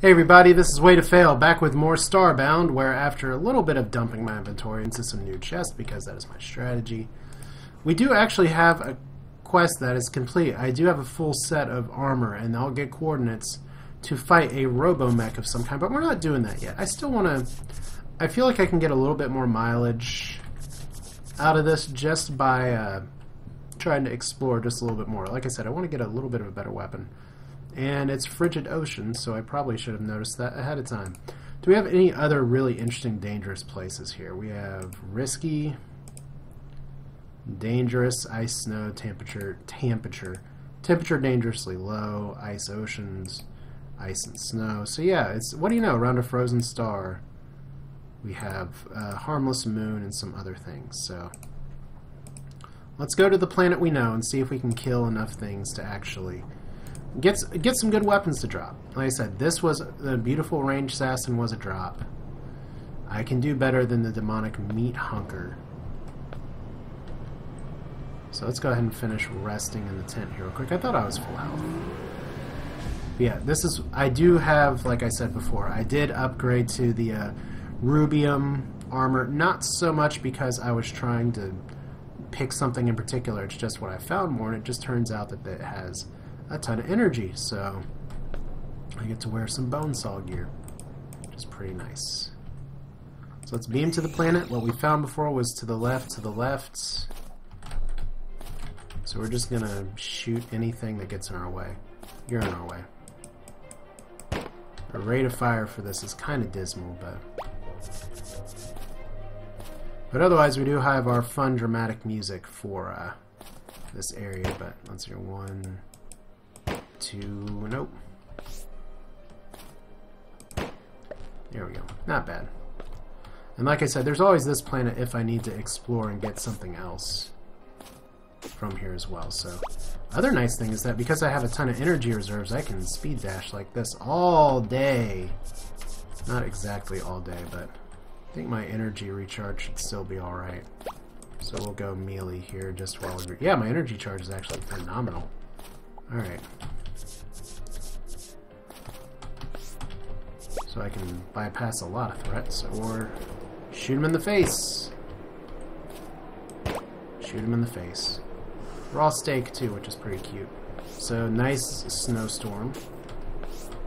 Hey everybody, this is Way to Fail, back with more Starbound, where after a little bit of dumping my inventory into some new chests, because that is my strategy, we do actually have a quest that is complete. I do have a full set of armor, and I'll get coordinates to fight a robomech of some kind, but we're not doing that yet. I still want to... I feel like I can get a little bit more mileage out of this just by uh, trying to explore just a little bit more. Like I said, I want to get a little bit of a better weapon. And it's frigid ocean, so I probably should have noticed that ahead of time. Do we have any other really interesting, dangerous places here? We have risky, dangerous, ice, snow, temperature, temperature, temperature dangerously low, ice oceans, ice and snow. So yeah, it's what do you know? Around a frozen star, we have a harmless moon and some other things. So let's go to the planet we know and see if we can kill enough things to actually Get, get some good weapons to drop. Like I said, this was the beautiful range assassin was a drop. I can do better than the demonic meat hunker. So let's go ahead and finish resting in the tent here real quick. I thought I was full health. But yeah, this is... I do have, like I said before, I did upgrade to the uh, rubium armor. Not so much because I was trying to pick something in particular. It's just what I found more, and it just turns out that it has a ton of energy, so I get to wear some bone saw gear, which is pretty nice. So let's beam to the planet. What we found before was to the left, to the left. So we're just gonna shoot anything that gets in our way. You're in our way. The rate of fire for this is kind of dismal, but... But otherwise, we do have our fun, dramatic music for uh, this area, but let's hear one to... Nope. There we go. Not bad. And like I said, there's always this planet if I need to explore and get something else from here as well. So, other nice thing is that because I have a ton of energy reserves, I can speed dash like this all day. Not exactly all day, but I think my energy recharge should still be alright. So we'll go melee here just while we're... Yeah, my energy charge is actually phenomenal. Alright. So I can bypass a lot of threats, or shoot him in the face. Shoot him in the face. Raw steak, too, which is pretty cute. So, nice snowstorm.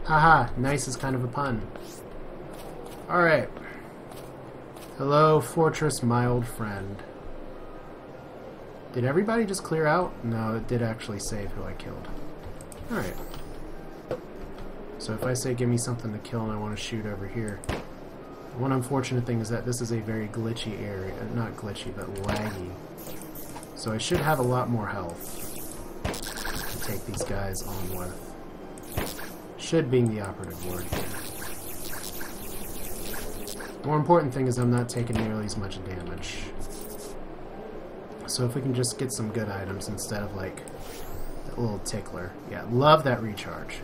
Haha, nice is kind of a pun. Alright. Hello, fortress, my old friend. Did everybody just clear out? No, it did actually save who I killed. Alright. So if I say give me something to kill and I want to shoot over here, one unfortunate thing is that this is a very glitchy area. Not glitchy, but laggy. So I should have a lot more health to take these guys on with. Should being the operative word More important thing is I'm not taking nearly as much damage. So if we can just get some good items instead of like a little tickler. Yeah, love that recharge.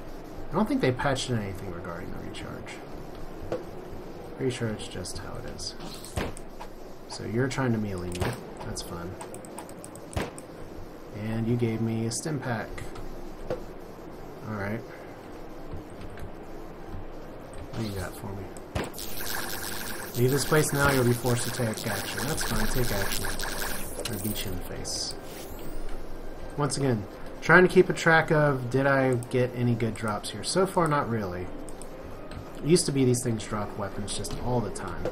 I don't think they patched in anything regarding the recharge. Pretty sure it's just how it is. So you're trying to melee me. That's fun. And you gave me a stim pack. Alright. What do you got for me? Leave this place now, you'll be forced to take action. That's fine, take action. Or beat you in the face. Once again, Trying to keep a track of did I get any good drops here. So far, not really. It used to be these things drop weapons just all the time.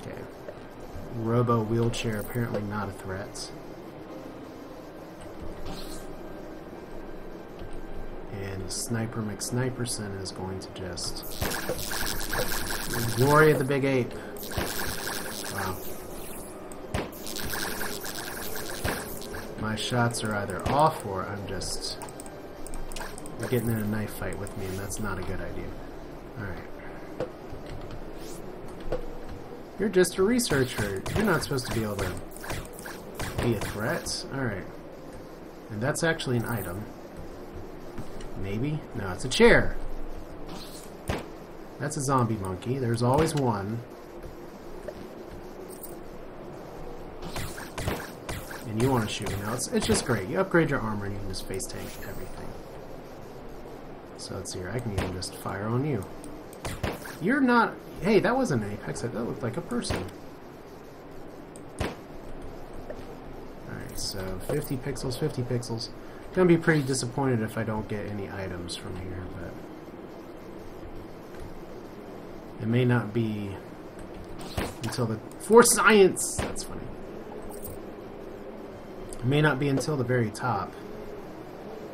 Okay. Robo wheelchair, apparently not a threat. And Sniper McSniperson is going to just... Glory of the Big Ape. Wow. My shots are either off or I'm just getting in a knife fight with me, and that's not a good idea. Alright. You're just a researcher. You're not supposed to be able to be a threat. Alright. And that's actually an item. Maybe? No, it's a chair. That's a zombie monkey. There's always one. And you want to shoot me now. It's, it's just great. You upgrade your armor and you can just face tank everything. So let's see here. I can even just fire on you. You're not... Hey, that wasn't an apex. That looked like a person. Alright, so 50 pixels, 50 pixels. Gonna be pretty disappointed if I don't get any items from here, but... It may not be until the... For science! That's funny. It may not be until the very top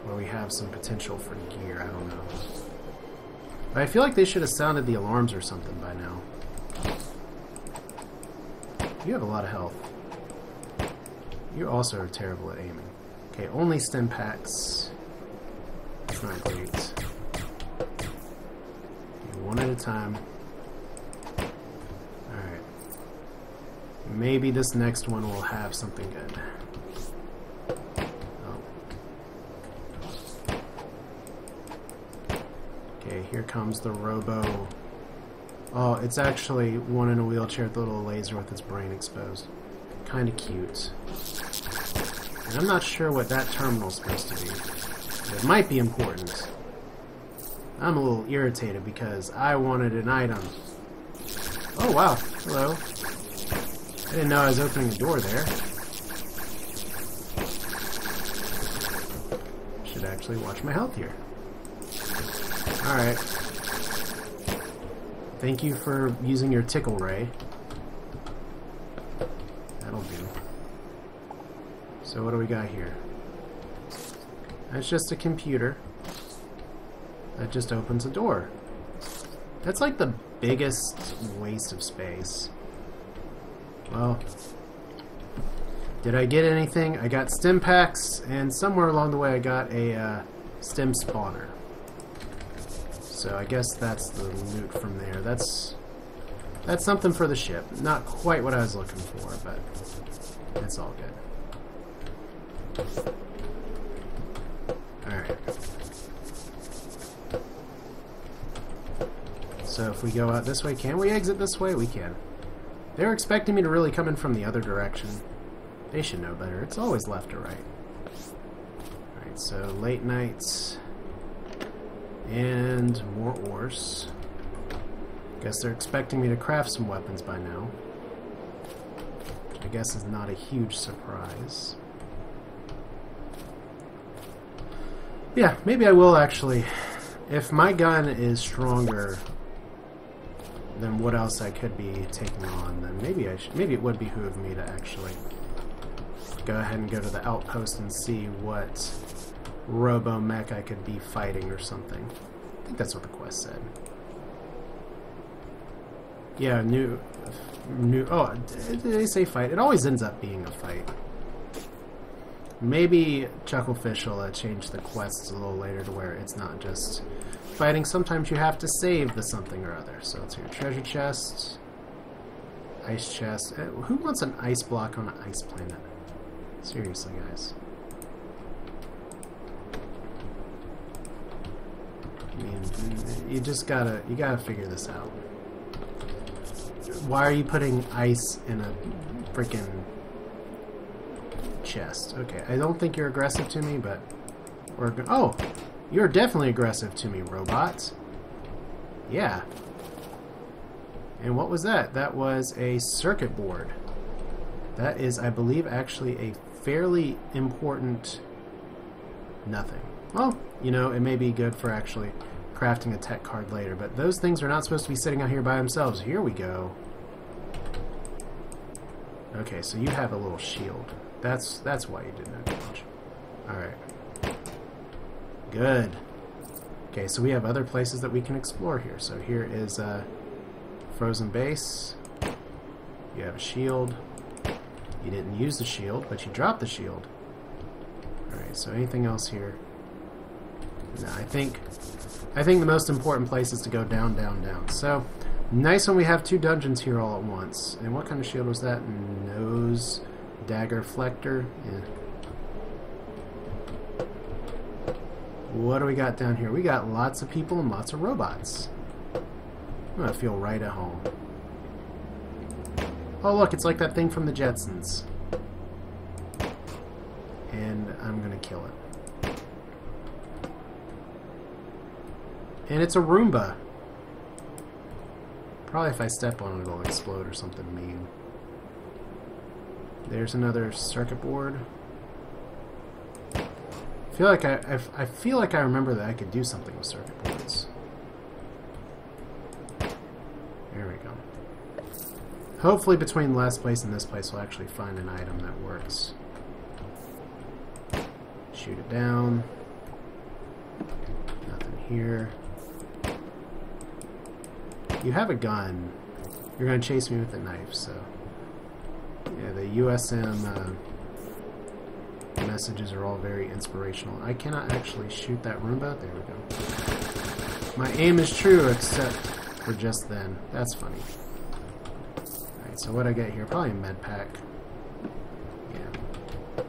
where we have some potential for gear. I don't know. But I feel like they should have sounded the alarms or something by now. You have a lot of health. You also are terrible at aiming. Okay, only stim packs. Not great. Okay, one at a time. Alright. Maybe this next one will have something good. Okay, here comes the Robo. Oh, it's actually one in a wheelchair with a little laser with its brain exposed. Kind of cute. And I'm not sure what that terminal's supposed to be. It might be important. I'm a little irritated because I wanted an item. Oh, wow. Hello. I didn't know I was opening a door there. Should actually watch my health here. Alright. Thank you for using your tickle ray. That'll do. So what do we got here? That's just a computer. That just opens a door. That's like the biggest waste of space. Well, did I get anything? I got stim packs, and somewhere along the way I got a uh, stim spawner. So I guess that's the loot from there. That's that's something for the ship. Not quite what I was looking for, but it's all good. Alright. So if we go out this way, can we exit this way? We can. They're expecting me to really come in from the other direction. They should know better. It's always left or right. Alright, so late nights. And more ores. Guess they're expecting me to craft some weapons by now. Which I guess is not a huge surprise. Yeah, maybe I will actually. If my gun is stronger than what else I could be taking on, then maybe I should, maybe it would behoove me to actually go ahead and go to the outpost and see what robo mech I could be fighting or something. I think that's what the quest said. Yeah, new, new. Oh, did they say fight? It always ends up being a fight. Maybe Chucklefish will uh, change the quests a little later to where it's not just fighting. Sometimes you have to save the something or other. So it's your treasure chest, ice chest. Uh, who wants an ice block on an ice planet? Seriously, guys. I mean, you just gotta you gotta figure this out. Why are you putting ice in a freaking chest? Okay, I don't think you're aggressive to me, but or oh, you're definitely aggressive to me, robots. Yeah. And what was that? That was a circuit board. That is, I believe, actually a fairly important nothing. Well, you know, it may be good for actually crafting a tech card later, but those things are not supposed to be sitting out here by themselves. Here we go. Okay, so you have a little shield. That's that's why you didn't have damage. Alright. Good. Okay, so we have other places that we can explore here. So here is a frozen base. You have a shield. You didn't use the shield, but you dropped the shield. Alright, so anything else here? No, I think I think the most important place is to go down, down, down. So, nice when we have two dungeons here all at once. And what kind of shield was that? Nose dagger flector? Yeah. What do we got down here? We got lots of people and lots of robots. I'm gonna feel right at home. Oh look, it's like that thing from the Jetsons. And I'm gonna kill it. And it's a Roomba. Probably if I step on it, it'll explode or something mean. There's another circuit board. I feel like I, I, I feel like I remember that I could do something with circuit boards. There we go. Hopefully between last place and this place we'll actually find an item that works. Shoot it down. Nothing here. You have a gun. You're going to chase me with a knife, so... Yeah, the USM uh, messages are all very inspirational. I cannot actually shoot that Roomba. There we go. My aim is true, except for just then. That's funny. Alright, so what I get here? Probably a med pack. Yeah.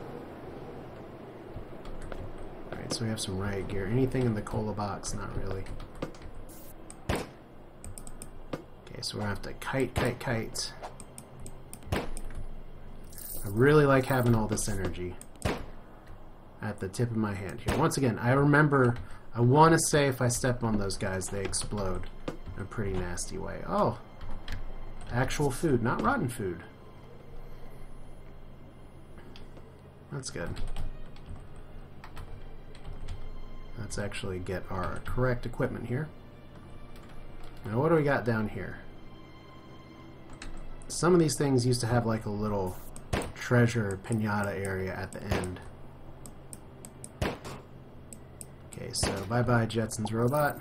Alright, so we have some riot gear. Anything in the cola box? Not really. Okay, so we're gonna have to kite, kite, kite. I really like having all this energy at the tip of my hand here. Once again, I remember, I want to say if I step on those guys, they explode in a pretty nasty way. Oh, actual food, not rotten food. That's good. Let's actually get our correct equipment here. Now what do we got down here? Some of these things used to have like a little treasure pinata area at the end. Okay, so bye-bye Jetson's robot.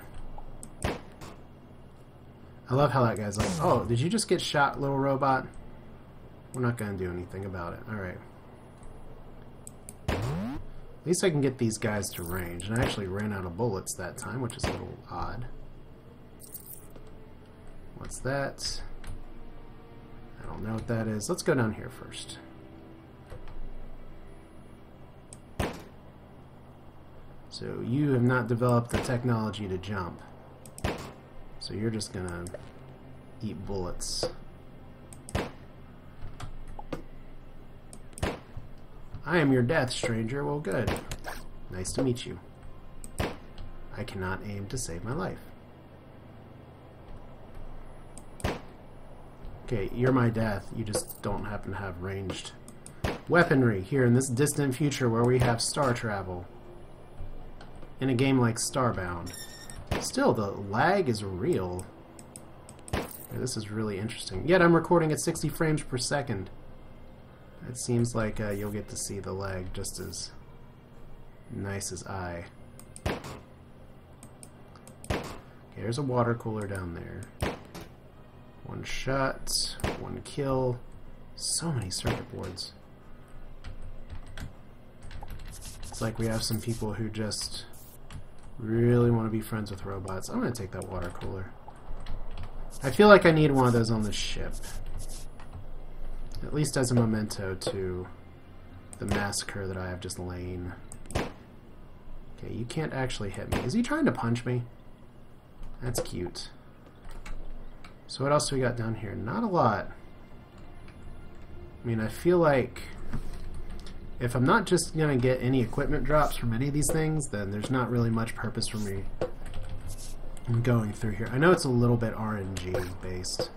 I love how that guy's like, oh, did you just get shot, little robot? We're not going to do anything about it. Alright. At least I can get these guys to range. And I actually ran out of bullets that time, which is a little odd. What's that? I don't know what that is. Let's go down here first. So you have not developed the technology to jump. So you're just gonna eat bullets. I am your death, stranger. Well, good. Nice to meet you. I cannot aim to save my life. Okay, you're my death. You just don't happen to have ranged weaponry here in this distant future where we have star travel. In a game like Starbound. Still, the lag is real. This is really interesting. Yet I'm recording at 60 frames per second. It seems like uh, you'll get to see the lag just as nice as I. Okay, there's a water cooler down there. One shot, one kill. So many circuit boards. It's like we have some people who just really want to be friends with robots. I'm going to take that water cooler. I feel like I need one of those on the ship. At least as a memento to the massacre that I have just lain. Okay, you can't actually hit me. Is he trying to punch me? That's cute. So what else we got down here? Not a lot. I mean, I feel like if I'm not just going to get any equipment drops from any of these things, then there's not really much purpose for me going through here. I know it's a little bit RNG based.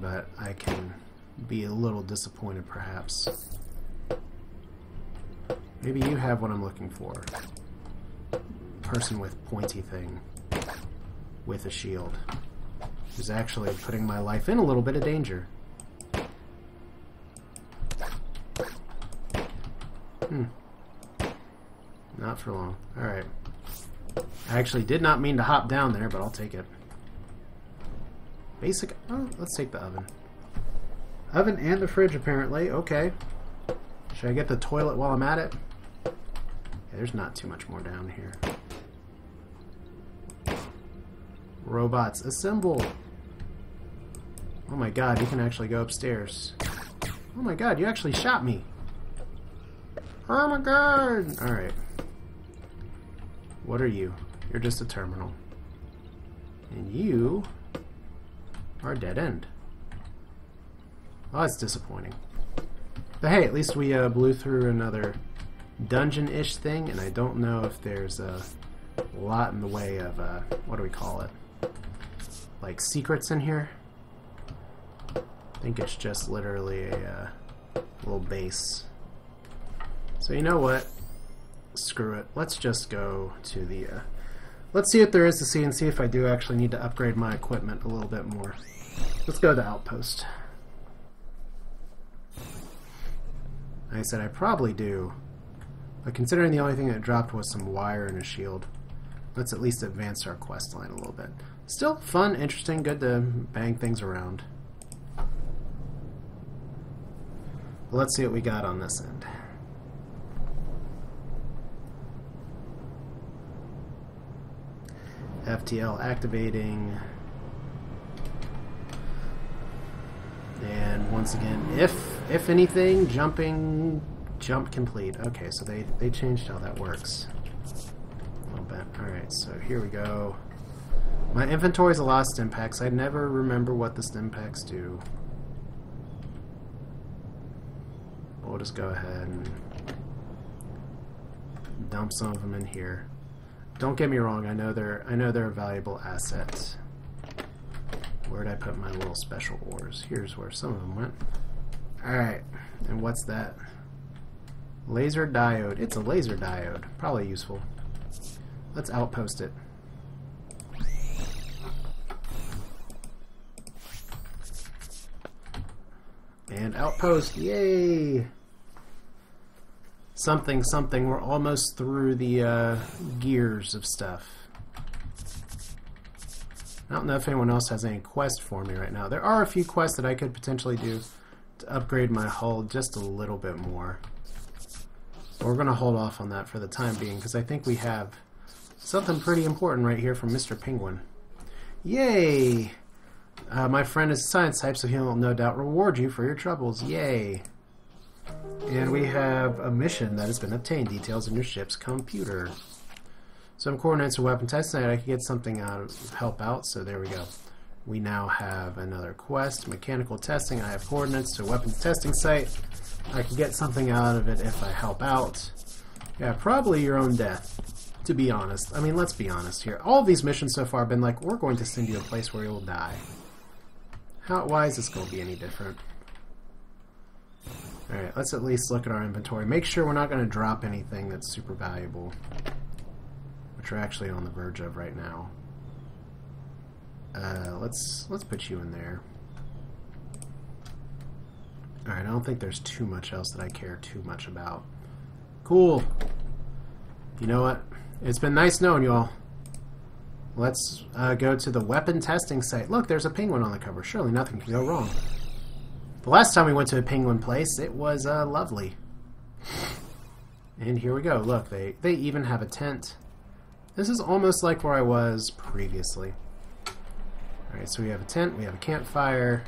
But I can be a little disappointed perhaps. Maybe you have what I'm looking for. Person with pointy thing. With a shield. is actually putting my life in a little bit of danger. Hmm. Not for long. Alright. I actually did not mean to hop down there, but I'll take it. Basic... Oh, let's take the oven. Oven and the fridge, apparently. Okay. Should I get the toilet while I'm at it? There's not too much more down here. Robots, assemble! Oh my god, you can actually go upstairs. Oh my god, you actually shot me! Oh my god! Alright. What are you? You're just a terminal. And you are a dead end. Oh, that's disappointing. But hey, at least we uh, blew through another dungeon-ish thing, and I don't know if there's a lot in the way of, uh, what do we call it? Like secrets in here. I think it's just literally a uh, little base. So you know what? Screw it. Let's just go to the... Uh, let's see what there is to see and see if I do actually need to upgrade my equipment a little bit more. Let's go to the Outpost. I said I probably do. But considering the only thing that dropped was some wire and a shield, let's at least advance our quest line a little bit. Still fun, interesting, good to bang things around. Let's see what we got on this end. FTL activating. And once again, if if anything, jumping jump complete. Okay, so they, they changed how that works. A little bit. Alright, so here we go. My inventory is a lot of stim packs. I never remember what the stim packs do. We'll just go ahead and dump some of them in here. Don't get me wrong, I know they're I know they're a valuable asset. Where'd I put my little special ores? Here's where some of them went. Alright, and what's that? Laser diode. It's a laser diode. Probably useful. Let's outpost it. And outpost, yay! Something, something. We're almost through the uh, gears of stuff. I don't know if anyone else has any quest for me right now. There are a few quests that I could potentially do to upgrade my hull just a little bit more. But we're going to hold off on that for the time being because I think we have something pretty important right here from Mr. Penguin. Yay! Uh, my friend is a science type, so he'll no doubt reward you for your troubles. Yay! And we have a mission that has been obtained. Details in your ship's computer. Some coordinates for weapon testing. Site, I could get something out of help out, so there we go. We now have another quest, mechanical testing. I have coordinates to weapons testing site. I can get something out of it if I help out. Yeah, probably your own death, to be honest. I mean, let's be honest here. All these missions so far have been like, we're going to send you a place where you'll die. How, why is this going to be any different? Alright, let's at least look at our inventory. Make sure we're not going to drop anything that's super valuable which we're actually on the verge of right now. Uh, let's let's put you in there. Alright, I don't think there's too much else that I care too much about. Cool. You know what? It's been nice knowing you all. Let's uh, go to the weapon testing site. Look, there's a penguin on the cover. Surely nothing can go wrong. The last time we went to a penguin place, it was uh, lovely. And here we go. Look, they, they even have a tent. This is almost like where I was previously. Alright, so we have a tent, we have a campfire.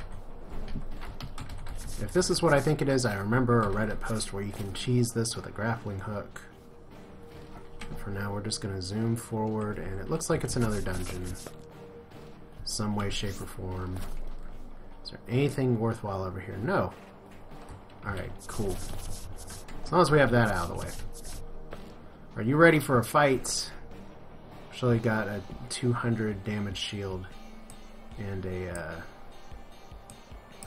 If this is what I think it is, I remember a Reddit post where you can cheese this with a grappling hook. For now, we're just going to zoom forward, and it looks like it's another dungeon. Some way, shape, or form. Is there anything worthwhile over here? No. Alright, cool. As long as we have that out of the way. Are you ready for a fight? Actually got a 200 damage shield and a. Uh,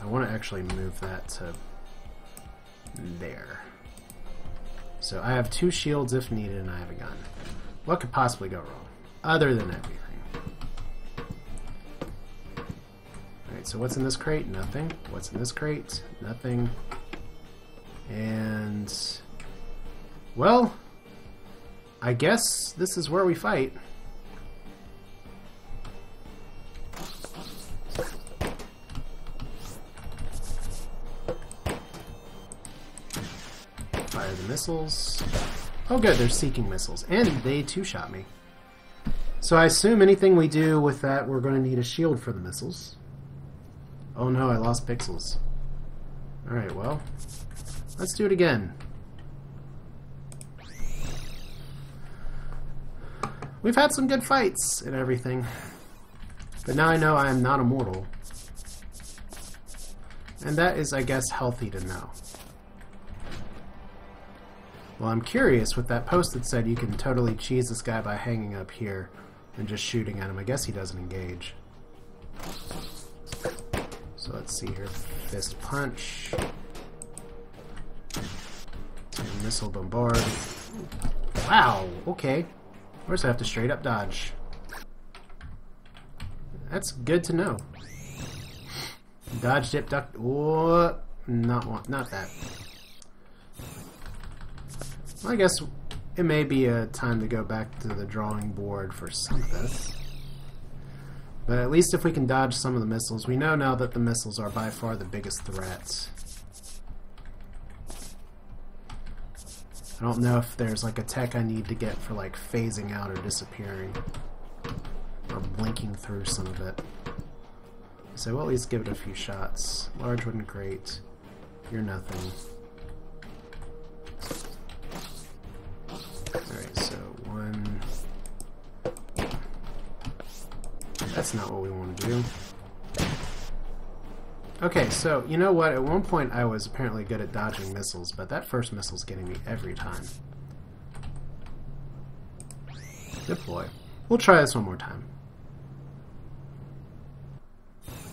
I want to actually move that to there. So I have two shields if needed, and I have a gun. What could possibly go wrong? Other than everything. Alright, so what's in this crate? Nothing. What's in this crate? Nothing. And... Well... I guess this is where we fight. Missiles. Oh good, they're seeking missiles. And they too shot me. So I assume anything we do with that, we're going to need a shield for the missiles. Oh no, I lost pixels. Alright, well, let's do it again. We've had some good fights and everything. But now I know I am not immortal. And that is, I guess, healthy to know. Well, I'm curious with that post that said you can totally cheese this guy by hanging up here and just shooting at him. I guess he doesn't engage. So let's see here. Fist punch. And missile bombard. Wow, okay. Where's I have to straight up dodge. That's good to know. Dodge, dip, duck. What? Not. Not that. Well, I guess it may be a time to go back to the drawing board for some of this. But at least if we can dodge some of the missiles, we know now that the missiles are by far the biggest threats. I don't know if there's like a tech I need to get for like phasing out or disappearing. Or blinking through some of it. So we'll at least give it a few shots. Large one, great. You're nothing. That's not what we want to do. Okay, so you know what? At one point I was apparently good at dodging missiles, but that first missile's getting me every time. Deploy. We'll try this one more time.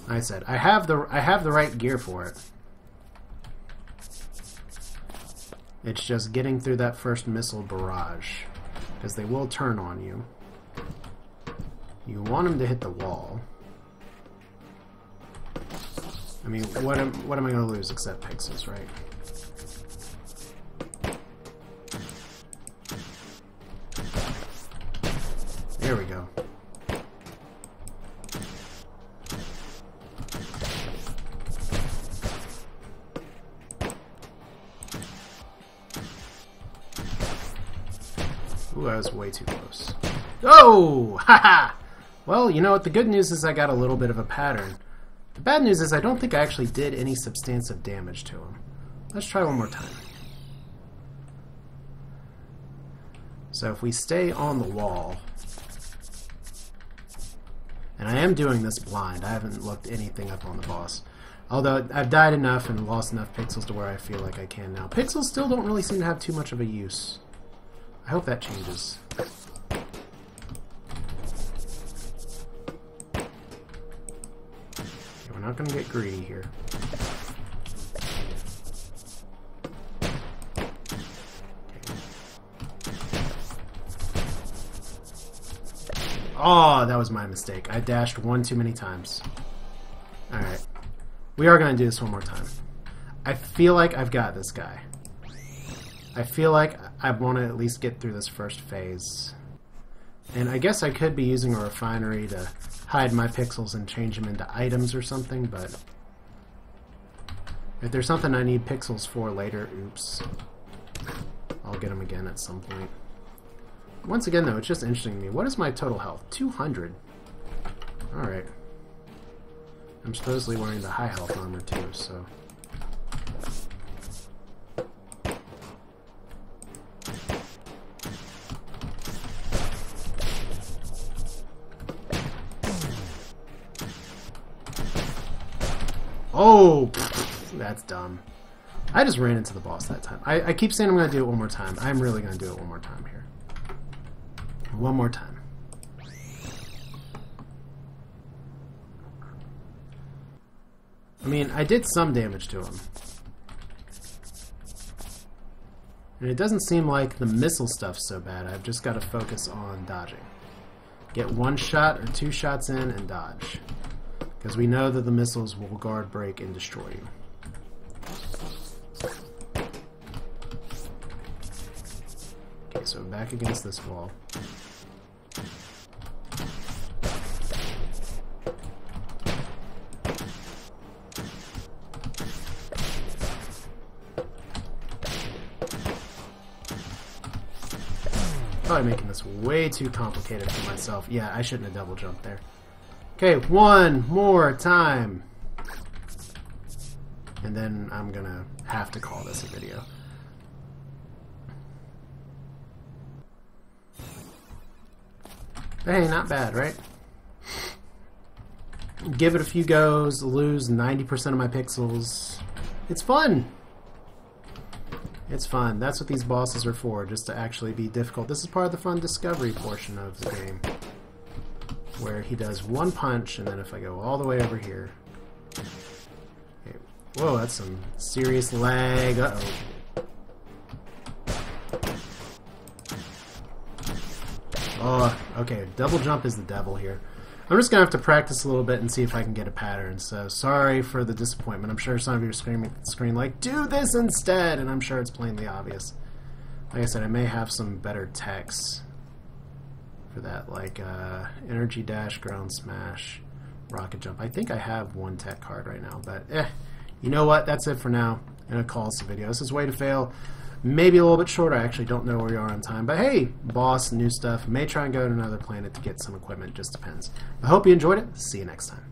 I said I have the I have the right gear for it. It's just getting through that first missile barrage, because they will turn on you. You want him to hit the wall. I mean, what am what am I going to lose except pixels, right? There we go. Ooh, that was way too close. Oh! Haha! Well, you know what? The good news is I got a little bit of a pattern. The bad news is I don't think I actually did any substantive damage to him. Let's try one more time. So if we stay on the wall, and I am doing this blind, I haven't looked anything up on the boss. Although I've died enough and lost enough pixels to where I feel like I can now. Pixels still don't really seem to have too much of a use. I hope that changes. We're not to get greedy here. Oh, that was my mistake. I dashed one too many times. Alright. We are to do this one more time. I feel like I've got this guy. I feel like I want to at least get through this first phase. And I guess I could be using a refinery to hide my pixels and change them into items or something, but if there's something I need pixels for later, oops, I'll get them again at some point. Once again, though, it's just interesting to me. What is my total health? 200. Alright. I'm supposedly wearing the high health armor, too, so... Oh, that's dumb. I just ran into the boss that time. I, I keep saying I'm going to do it one more time. I'm really going to do it one more time here. One more time. I mean, I did some damage to him. And it doesn't seem like the missile stuff's so bad. I've just got to focus on dodging. Get one shot or two shots in and dodge. Because we know that the missiles will guard break and destroy you. Okay, so back against this wall. Probably making this way too complicated for myself. Yeah, I shouldn't have double jumped there. Okay, one more time. And then I'm gonna have to call this a video. Hey, not bad, right? Give it a few goes, lose 90% of my pixels. It's fun! It's fun. That's what these bosses are for, just to actually be difficult. This is part of the fun discovery portion of the game. Where he does one punch, and then if I go all the way over here... Okay. Whoa, that's some serious lag. Uh-oh. Oh, okay. Double jump is the devil here. I'm just gonna have to practice a little bit and see if I can get a pattern. So sorry for the disappointment. I'm sure some of you are screaming at the screen like, "Do this instead!" And I'm sure it's plainly obvious. Like I said, I may have some better techs for that, like uh, energy dash, ground smash, rocket jump. I think I have one tech card right now, but eh, you know what? That's it for now. I'm gonna call this a video. This is way to fail maybe a little bit shorter. I actually don't know where we are on time. But hey, boss, new stuff. May try and go to another planet to get some equipment. Just depends. I hope you enjoyed it. See you next time.